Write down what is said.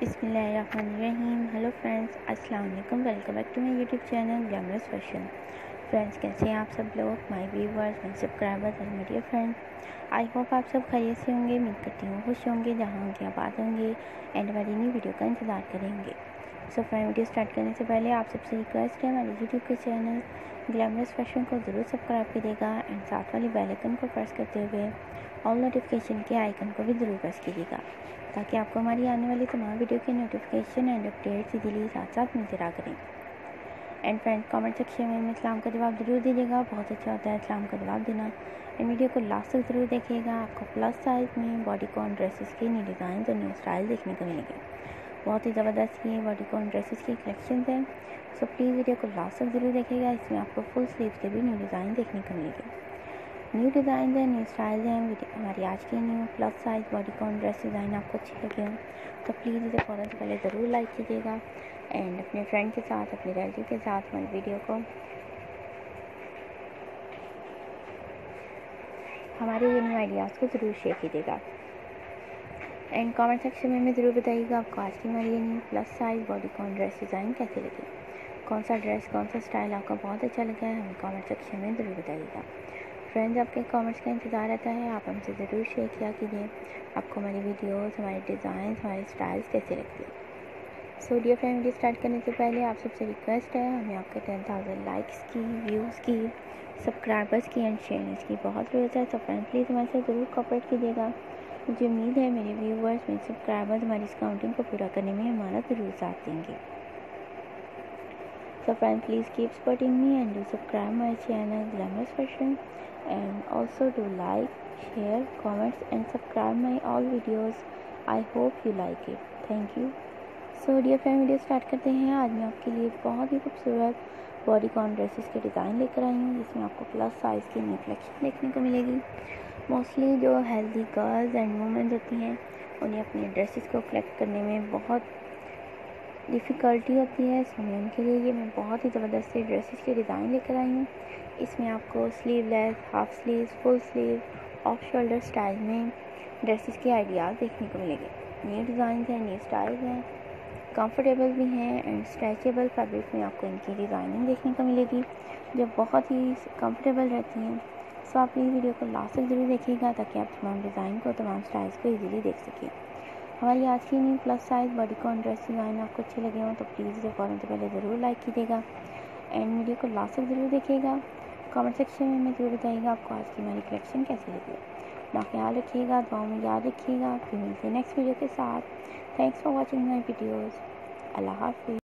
بسم اللہ الرحمن الرحیم۔ ہیلو فرینڈس السلام علیکم۔ Welcome back to my YouTube channel Glamorous Fashion friends کیسے ہیں آپ سب لوگ؟ مائی ویورس مائی سبسکرائبرز اور میڈیا فرینڈ آئی ہوپ آپ سب خیریت سے ہوں گے، امید کرتی ہوں خوش ہوں گے، جہاں ہوں گے آباد ہوں گے۔ اینڈ والی نئی ویڈیو کا انتظار کریں گے۔ سو فرینڈ ویڈیو اسٹارٹ کرنے سے پہلے آپ سب سے ریکویسٹ ہے ہمارے یوٹیوب کے چینل گلیمرس فیشن کو ضرور سبسکرائب کرے گا اینڈ ساتھ والی بیل آئکن کو پریس کرتے ہوئے آل نوٹیفیکیشن کے آئکن کو بھی ضرور پریس کیجیے گا۔ تاکہ آپ کو ہماری آنے والی تمام ویڈیو کی نوٹیفیکیشن اینڈ اپڈیٹ ایزیلی ساتھ ساتھ ملتے رہا کریں۔ اینڈ فرینڈ کامنٹ سیکشن میں ہمیں اسلام کا جواب ضرور دیجیے گا۔ بہت اچھا ہوتا ہے اسلام کا جواب دینا۔ اینڈ ویڈیو کو لاسٹ تک ضرور دیکھیے گا۔ آپ کو پلس سائز میں باڈی کون ڈریسز کی نیو ڈیزائنز اور نیو اسٹائل دیکھنے کو ملیں گے۔ بہت ہی زبردست یہ باڈی کون ڈریسز کی کلیکشنز ہیں۔ سو پلیز ویڈیو کو لاسٹ تک ضرور دیکھیے گا۔ اس میں آپ کو فل سلیوز کے بھی نیو ڈیزائن دیکھنے کو ملیں گے۔ نیو ڈیزائنز ہیں نیو اسٹائل ہیں ہماری آج کی new plus size bodycon dress design آپ کو اچھی لگے ہوں تو پلیز اسے فوراً سے پہلے ضرور لائک کیجیے گا اینڈ اپنے فرینڈ کے ساتھ اپنے ریلیٹیو کے ساتھ ہماری ویڈیو کو ہمارے یہ نیو آئیڈیاز کو ضرور شیئر کیجیے گا اینڈ کامنٹ سیکشن میں ہمیں ضرور بتائیے گا آپ کو آج کی ہماری یہ new plus size bodycon dress design کیسے لگے کون سا ڈریس کون سا اسٹائل آپ کا بہت اچھا لگا ہے ہمیں کامنٹ سیکشن میں ضرور بتائیے گا فرینڈز آپ کے کامنٹس کا انتظار رہتا ہے۔ آپ ہم سے ضرور شیئر کیا کیجیے۔ آپ کو ہماری ویڈیوز ہمارے ڈیزائنس ہمارے اسٹائلس کیسے لگتے ہیں؟ So dear friend video start کرنے سے پہلے آپ سب سے ریکویسٹ ہے، ہمیں آپ کے ٹین تھاؤزینڈ لائکس کی ویوز کی سبسکرائبرس کی اینڈ شیئرس کی۔ بہت ضرورت ہے تو فرینڈ پلیز ہمارے سے ضرور کوپریٹ کیجیے گا۔ مجھے امید ہے میرے ویورس میرے سبسکرائبرز ہماری اس کاؤنٹنگ کو پورا کرنے میں ہمارا ضرور ساتھ دیں گے۔ So friend please keep supporting me and do subscribe my channel Glamorous Fashion and also do like share comments and subscribe my all videos. I hope you like it. Thank you. So dear friend video start کرتے ہیں آج میں آپ کے لیے بہت ہی خوبصورت باڈی کون ڈریسز کے ڈیزائن لے کر آئی ہوں جس میں آپ کو پلس سائز کی نیو کلیکشن دیکھنے کو ملے گی موسٹلی جو ہیلدی گرلز اینڈ وومنز ہوتی ہیں انہیں اپنے ڈریسز کو کلیکٹ کرنے میں بہت ڈیفیکلٹی ہوتی ہے سو میں ان کے لیے۔ یہ میں بہت ہی زبردست ڈریسز کے ڈیزائن لے کر آئی ہوں۔ اس میں آپ کو sleeveless half sleeves full sleeve off shoulder style میں ڈریسز کے آئیڈیاز دیکھنے کو ملیں گے۔ نیو ڈیزائنز ہیں نیو اسٹائلز ہیں کمفرٹیبل بھی ہیں اینڈ اسٹریچیبل فیبرک میں آپ کو ان کی ڈیزائننگ دیکھنے کو ملے گی۔ جو بہت ہی کمفرٹیبل رہتی ہیں۔ سو آپ پلیز ویڈیو کو لاسٹ تک ضرور دیکھیے گا تاکہ آپ تمام ڈیزائن کو تمام اسٹائلس کو ایزیلی دیکھ سکیں۔ ہماری آج کی new plus size bodycon dress design آپ کو اچھے لگے ہوں تو پلیز اسے فوراً سے پہلے ضرور لائک کیجیے گا اینڈ ویڈیو کو لاسٹ تک ضرور دیکھیے گا کامنٹ سیکشن میں ہمیں ضرور بتائیے گا آپ کو آج کی ہماری کلیکشن کیسی لگی اپنا خیال رکھیے گا، دعاؤں میں یاد رکھیے گا، پھر ملتے ہیں نیکسٹ ویڈیو کے ساتھ. Thanks for watching my videos اللہ حافظ.